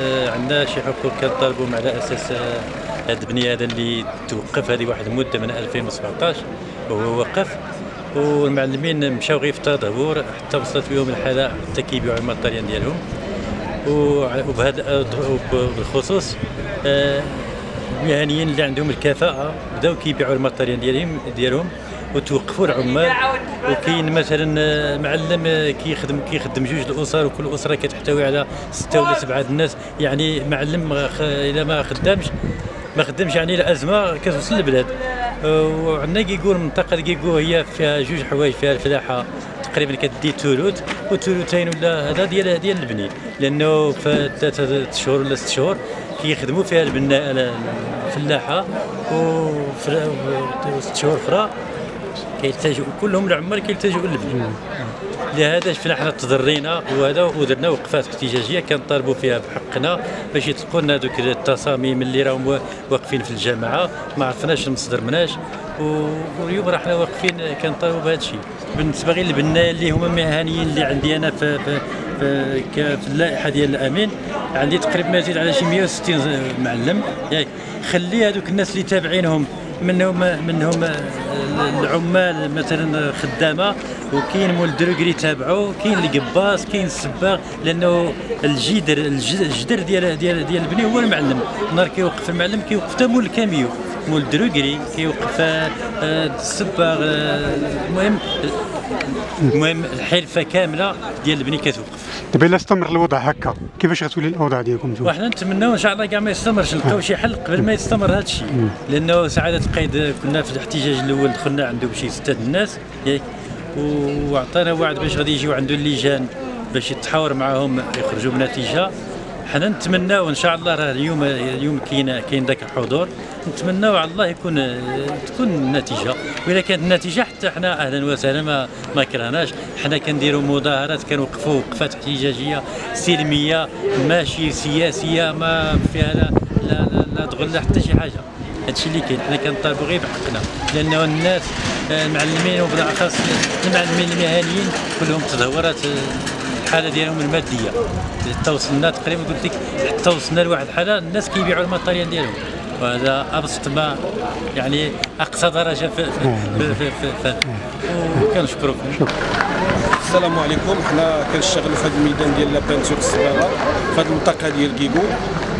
آه، عندنا شي حقوق كنطالبوا على أساس آه، هذا البني هذا اللي توقف هذه واحد المدة من 2017 وهو وقف والمعلمين مشاو غير في التدهور حتى وصلت بهم الحالة حتى كيبيعوا ال matériel ديالهم. وبهذا بالخصوص آه، المهنيين اللي عندهم الكفاءة بداو كيبيعوا ال matériel ديالهم ديالهم. وتوقفوا العمال. وكاين مثلا آه، معلم آه، كيخدم كيخدم جوج الأسر وكل أسرة كتحتوي على ستة ولا سبعة الناس. يعني معلم إلا ما خدامش ما خدمش يعني الأزمة كتوصل للبلاد. آه، وعندنا كيقول المنطقة كيقول هي فيها جوج حوايج فيها الفلاحة تقريبا كدي ثلث وثلثين ولا هذا ديال ديال البني لأنه في ثلاثة شهور ولا ست شهور كيخدموا فيها البناء الفلاحة وفي ست شهور أخرى كيلتجئوا كلهم العمال كيلتجئوا للبني. لهذا شفنا حنا تضرينا وهذا ودرنا وقفات احتجاجية كنطالبوا فيها بحقنا باش يطلقوا لنا دوك التصاميم اللي راهم واقفين في الجامعة. ما عرفناش المصدر مناش واليوم راه حنا واقفين كنطالبوا بهذا الشيء. بالنسبة غير للبنايه اللي هما مهنيين اللي عندي أنا في في في, اللائحة ديال الأمين عندي تقريبا ما يزيد على شي 160 معلم. ياك خلي هذوك الناس اللي تابعينهم منهم منهم العمال مثلا خدامة وكاين مول droguerie تابعوا كاين القباص كاين السباغ لأنه الجدر الج- الجدر ديال ديال ديال البني هو المعلم. نهار كيوقف المعلم كيوقف حتى مول الكاميو مول droguerie كيوقف آه، السباغ آه، المهم المهم الحرفه كاملة ديال البني كتوقف. دابا إلا استمر الوضع هكا كيفاش غتولي الأوضاع ديالكم نتوما وحنا نتمناو إن شاء الله كاع ما يستمرش نلقاو شي حل قبل ما يستمر هذا الشيء. لأنه سعادة القايد كنا في الاحتجاج الأول دخلنا عنده بشي ستة الناس ياك. وعطانا وعد باش غادي يجيو عنده اللجان باش يتحاور معاهم يخرجوا بنتيجة. حنا نتمناو إن شاء الله راه اليوم اليوم كاين كاين ذاك الحضور. نتمناو على الله يكون تكون النتيجة. وإذا كانت النتيجة حتى حنا أهلا وسهلا ما ما كرهناش. حنا كنديروا مظاهرات كنوقفوا وقفات احتجاجية سلمية ماشي سياسية ما فيها لا لا لا, لا تغل لا حتى شي حاجة. هادشي اللي كاين. حنا كنطالبوا غير بحقنا. لأنه الناس المعلمين وبالأخص المعلمين المهنيين كلهم تدهورات الحالة ديالهم المادية. حتى وصلنا تقريبا قلت لك حتى وصلنا لواحد الحالة الناس كيبيعوا الماتريال ديالهم. وهذا أبسط ما يعني أقصى درجة في في في, في, وكنشكركم. السلام عليكم. حنا كنشتغلوا في هذا الميدان ديال سوق السباغه في هذه المنطقة ديال كيكو.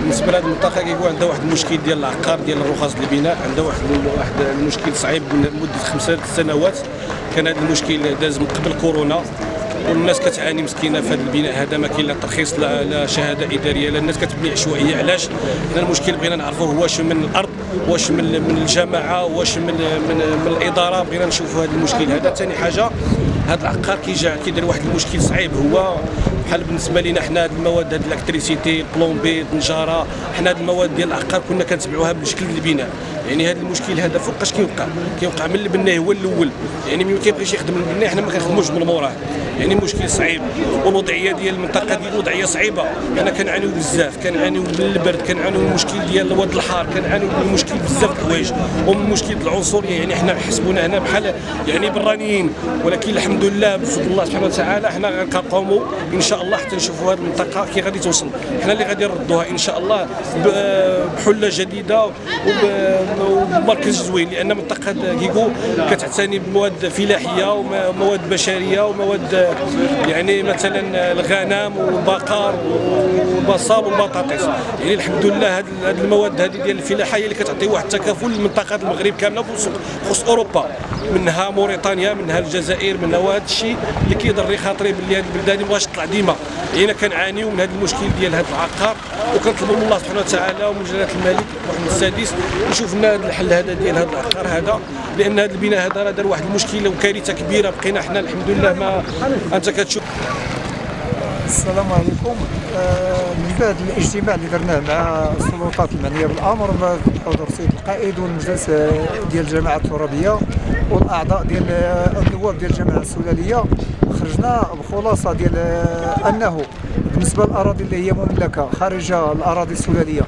بالنسبة لهذه المنطقة كيكو عندها واحد المشكل ديال العقار ديال الرخص البناء عندها واحد واحد المشكل صعيب من مده خمسة سنوات. كان هذا المشكل داز من قبل كورونا. والناس كتعاني مسكينة في هذا البناء هذا ما كاين لا ترخيص لا, لا شهادة إدارية لا الناس كتبني عشوائية. علاش؟ لأن المشكل بغينا نعرفوا هو واش من الأرض واش من من الجماعة واش من من, من الإدارة بغينا نشوفوا هذا المشكل. هذا ثاني حاجة. هذا العقار كيجا كيدير واحد المشكل صعيب. هو بحال بالنسبة لنا حنا هاد المواد هاد الإلكتريسيتي البلومبي النجارة حنا هاد المواد ديال العقار كنا كنتبعوها بالشكل البناء يعني هذا المشكل هذا فوقاش كيوقع؟ كيوقع من البناء هو الأول. يعني ملي كيبغيش يخدم البناء حنا ما كنخدموش من موراه يعني مشكل صعيب. والوضعية ديال المنطقة ديال وضعية صعيبة. حنا كنعانيو بزاف. كنعانيو من البرد كنعانيو من المشكل ديال الواد الحار كنعانيو من المشكل بزاف د الحوايج. ومن مشكل العنصرية. يعني حنا حسبونا هنا بحال يعني برانيين ولكن الحمد لله بفضل الله سبحانه وتعالى حنا غنقوموا إن شاء الله حتى نشوفوا هذه المنطقة كي غادي توصل. حنا اللي غادي نردوها إن شاء الله بحلة جديدة وب- وبمركز زوين لأن منطقة كيكو كتعتني بمواد فلاحية ومواد بشرية ومواد يعني مثلا الغنم والبقر والبصل والبطاطس يعني الحمد لله هذه المواد هذه ديال الفلاحة هي اللي كتعطي واحد التكافل لمنطقة المغرب كاملة خصوص أوروبا. منها موريتانيا منها الجزائر منها وهذا الشيء اللي كيضر خاطري باللي هذه البلدان ما بغاش تطلع ديما. يعني كنعانيو من هذا المشكل ديال هذا العقار وكنطلبوا من الله سبحانه وتعالى ومن جلالة الملك محمد السادس يشوف لنا هذا الحل هذا ديال هذا العقار هذا لأن هذا البناء هذا راه دار واحد المشكلة وكارثة كبيرة. بقينا حنا الحمد لله ما أنت كتشوف. السلام عليكم. آه، من بعد الاجتماع اللي درناه مع السلطات المعنية بالأمر بحضور سيد القائد والمجلس ديال الجماعه الترابيه والأعضاء ديال النواب ديال الجماعه السلالية. خرجنا بخلاصة ديال آه، أنه بالنسبة للأراضي اللي هي مملكة خارج الأراضي السلالية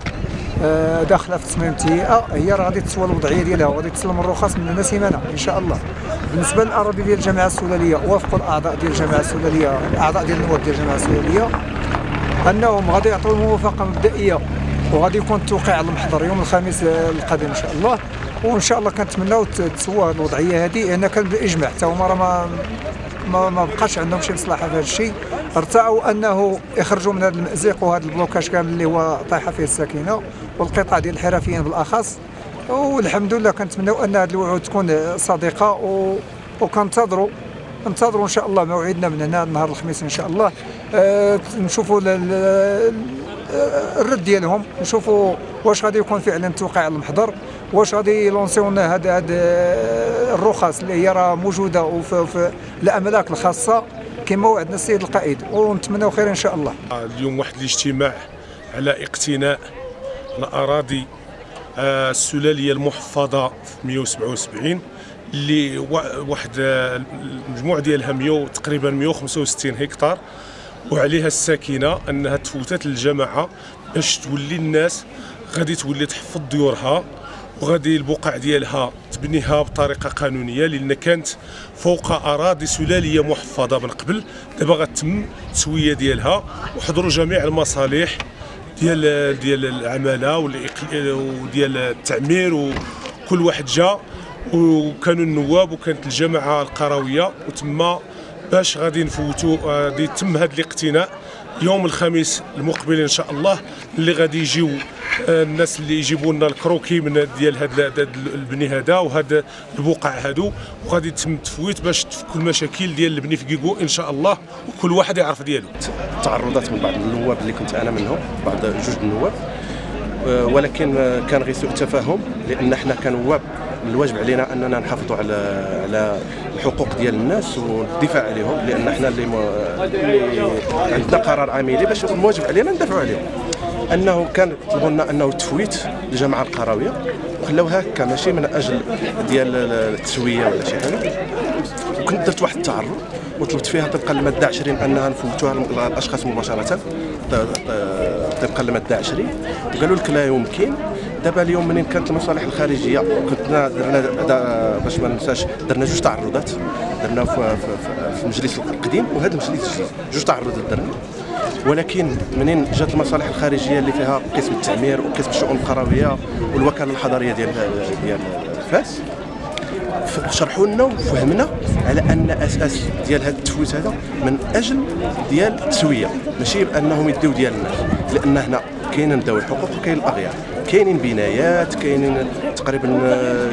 آه، داخلة في تصميم التهيئة هي راه غادي تسوى الوضعية ديالها وغادي تسلم الرخص من سيمانة إن شاء الله. بالنسبة للأراضي ديال الجماعه السلالية وافقوا الأعضاء ديال الجماعه السلالية الأعضاء ديال النواب ديال الجماعه السلالية أنهم غادي يعطوا الموافقه مبدئية وغادي يكون التوقيع على المحضر يوم الخميس القادم إن شاء الله. وإن شاء الله كنتمناو تسوى الوضعية هذه لأن كان بالاجماع حتى هما راه ما ما, ما بقاش عندهم شي مصلحة في هذا الشيء. ارتأوا أنه يخرجوا من هذا المأزق وهذا البلوكاج كامل اللي هو طايحة فيه الساكنة والقطاع ديال الحرفيين بالأخص. والحمد لله كنتمناو أن هذه الوعود تكون صادقة و... وكنتظروا ننتظروا إن شاء الله موعدنا من هنا نهار الخميس إن شاء الله. أه نشوفوا الرد ديالهم نشوفوا واش غادي يكون فعلا توقيع المحضر واش غادي يلونسيونا هاد هاد الرخص اللي هي راه موجودة وفي الأملاك الخاصة. كما وعدنا السيد القائد ونتمنوا خير إن شاء الله. اليوم واحد الاجتماع على اقتناء الأراضي آه، السلالية المحفظة في 177 اللي واحد المجموع ديالها 100 تقريبا 165 هكتار وعليها الساكنة أنها تفوتت للجماعة باش تولي الناس غادي تولي تحفظ ديورها وغادي البقع ديالها تبنيها بطريقة قانونية لأن كانت فوق أراضي سلالية محفظة من قبل. دابا غتم التسوية ديالها وحضروا جميع المصالح ديال ديال العمالة وديال التعمير وكل واحد جا. وكانوا النواب وكانت الجماعة القروية. وتما باش غادي نفوتوا غادي يتم هذا الاقتناء يوم الخميس المقبل إن شاء الله اللي غادي يجيو الناس اللي يجيبوا لنا الكروكي من ديال هذا البني هذا وهذا البقع هادو. وغادي يتم التفويت باش تفكوا المشاكل ديال البني في كيكو إن شاء الله وكل واحد يعرف ديالو. تعرضات من بعض النواب اللي كنت أنا منهم بعض جوج النواب. آه، ولكن كان غير سوء تفاهم لأن حنا كنواب الواجب علينا أننا نحافظوا على على الحقوق ديال الناس والدفاع عليهم لأن إحنا اللي, اللي عندنا قرار عملي باش الواجب علينا ندافعوا عليهم. أنه كان لنا أنه تفويت الجماعه القروية وخلاوها هكا ماشي من أجل ديال التسوية ولا شي حاجة. وكنت درت واحد التعرض وطلبت فيها طبقا للماده 20 أنها نفوتوها الأشخاص مباشرة طبقا للماده 20 وقالوا لك لا يمكن. دابا اليوم منين كانت المصالح الخارجية؟ كنا درنا باش ما ننساش درنا جوج تعرضات. درنا في, في, في المجلس القديم وهذا المجلس الجديد جوج تعرضات درنا. ولكن منين جات المصالح الخارجية اللي فيها قسم التعمير وقسم الشؤون القروية والوكالة الحضريه ديال ديال فاس؟ شرحوا لنا وفهمنا على أن أساس ديال هذا التفويت هذا من أجل ديال التسوية ماشي بأنهم يديو ديال الناس لأن هنا كاين ذوي الحقوق وكاين الأغيار كاينين بنايات كاينين تقريبا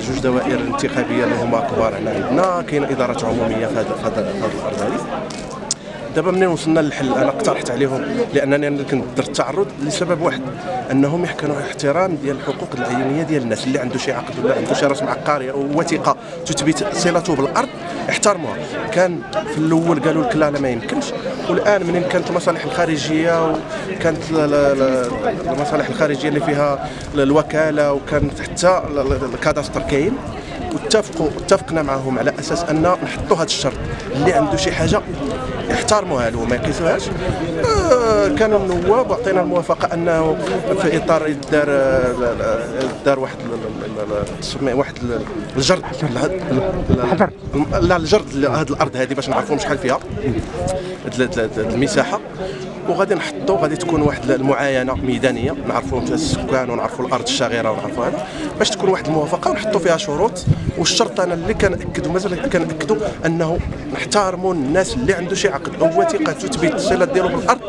جوج دوائر انتخابية اللي هما كبار هنا عندنا كاين إدارات عمومية في هذا الأرض هذه. دابا منين وصلنا للحل؟ أنا اقترحت عليهم لأنني أنا كنت درت تعرض لسبب واحد أنهم يحكموا احترام ديال الحقوق العينية ديال الناس اللي عنده شي عقد ولا عنده شي رسم عقاري أو وثيقة تثبت صلته بالأرض احترموها. كان في الأول قالوا لك لا لا ما يمكنش. والآن منين كانت المصالح الخارجية وكانت المصالح الخارجية اللي فيها الوكالة وكانت حتى الكادستر كاين؟ واتفقوا اتفقنا معهم على أساس أن نحطوا هذا الشرط. اللي عنده شي حاجة يحترموها له ما يقيسوهاش. آه كانوا النواب وعطينا الموافقة أنه في إطار دار دار واحد واحد الجرد. لا الجرد هذه الأرض هذه باش نعرفوا شحال فيها. المساحة. وغادي نحطوا غادي تكون واحد المعاينة ميدانية. نعرفوا السكان ونعرفوا الأرض الشاغره ونعرفوا هذا باش تكون واحد الموافقة ونحطوا فيها شروط. والشرط أنا اللي كناكد ومازال كناكدوا أنه نحترموا الناس اللي عنده شي عقد أو وثيقه تثبت الصله ديالو بالأرض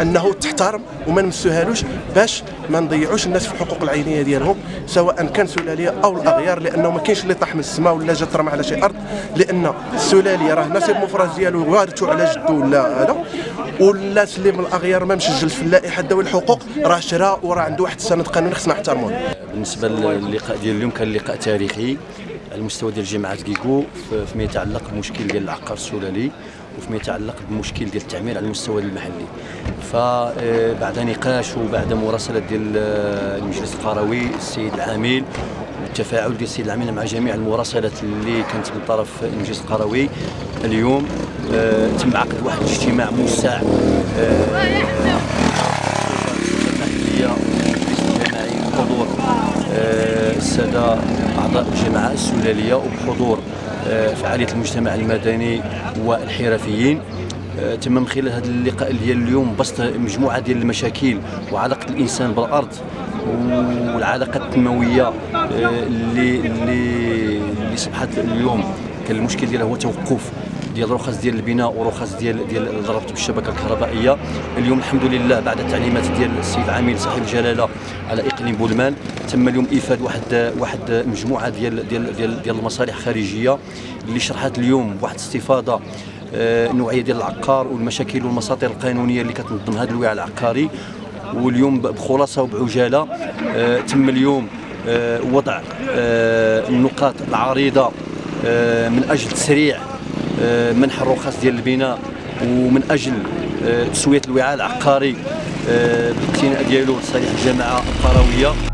أنه تحترم وما نمسوهالوش باش ما نضيعوش الناس في الحقوق العينية ديالهم سواء كان سلاليه أو الأغيار لأنه ما كاينش اللي طاح من السماء ولا جا ترمى على شي أرض لأن السلاليه راه ناس المفرز ديالو وارثوا على جدو ولا هذا. والناس اللي من الأغيار ما مسجل في اللائحة ذوي الحقوق راه شرا وراه عنده واحد السند قانوني خصنا نحترموه. بالنسبة للقاء ديال اليوم كان لقاء تاريخي. على المستوى ديال جامعة كيكو فيما يتعلق بالمشكل ديال العقار السلالي وفيما يتعلق بالمشكل ديال التعمير على المستوى المحلي. فبعد نقاش وبعد مراسلة ديال المجلس القروي السيد العامل والتفاعل ديال السيد العامل مع جميع المراسلات اللي كانت من طرف المجلس القروي. اليوم تم عقد واحد الاجتماع موسع بحضور الساده أعضاء الجماعة السلالية وبحضور فعالية المجتمع المدني والحرفيين. آه، تم من خلال هذا اللقاء ديال اليوم بسط مجموعة ديال المشاكل وعلاقة الإنسان بالأرض والعلاقة التنمويه آه، اللي اللي اللي صبحت اليوم. كان المشكل ديالها هو توقف ديال رخص ديال البناء ورخص ديال ديال الربط بالشبكة الكهربائية. اليوم الحمد لله بعد التعليمات ديال السيد عامل صاحب الجلالة على إقليم بولمان تم اليوم إيفاد واحد واحد مجموعة ديال ديال ديال, ديال المصالح خارجية اللي شرحت اليوم واحد الاستفاضة آه، النوعيه ديال العقار والمشاكل والمساطر القانونية اللي كتنظم هذا الوعاء العقاري. واليوم بخلاصة وبعجالة آه، تم اليوم آه، وضع النقاط العريضة من أجل تسريع منح الرخص ديال البناء ومن أجل تسوية الوعاء العقاري بالاقتناء ديالو لصالح الجماعة القروية.